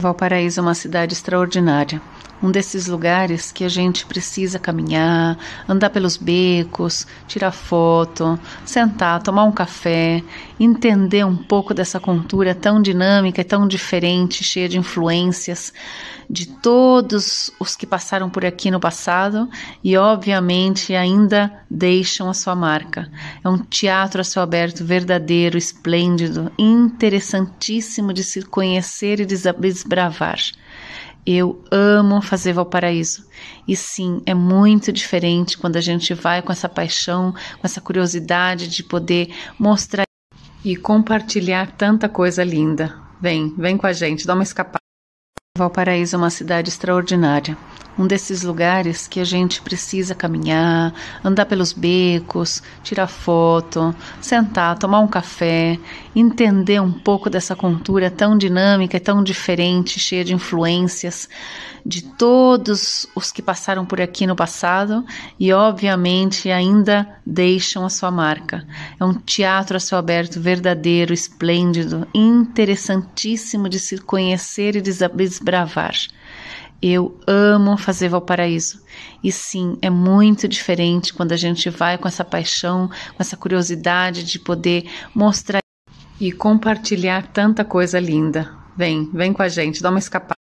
Valparaíso é uma cidade extraordinária. Um desses lugares que a gente precisa caminhar, andar pelos becos, tirar foto, sentar, tomar um café, entender um pouco dessa cultura tão dinâmica tão diferente, cheia de influências de todos os que passaram por aqui no passado e, obviamente, ainda deixam a sua marca. É um teatro a céu aberto verdadeiro, esplêndido, interessantíssimo de se conhecer e desbravar. Eu amo fazer Valparaíso. E sim, é muito diferente quando a gente vai com essa paixão, com essa curiosidade de poder mostrar e compartilhar tanta coisa linda. Vem, vem com a gente, dá uma escapada. Valparaíso é uma cidade extraordinária. Um desses lugares que a gente precisa caminhar, andar pelos becos, tirar foto, sentar, tomar um café, entender um pouco dessa cultura tão dinâmica e tão diferente, cheia de influências de todos os que passaram por aqui no passado e, obviamente, ainda deixam a sua marca. É um teatro a céu aberto verdadeiro, esplêndido, interessantíssimo de se conhecer e desbravar. Eu amo fazer Valparaíso. E sim, é muito diferente quando a gente vai com essa paixão, com essa curiosidade de poder mostrar e compartilhar tanta coisa linda. Vem, vem com a gente, dá uma escapada.